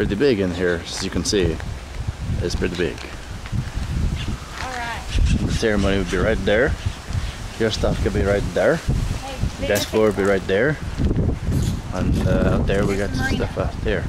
pretty big in here, as you can see. It's pretty big. Alright. The ceremony would be right there. Your stuff could be right there. Hey, The desk floor would be right there. And uh, out there we got Marina. stuff out there.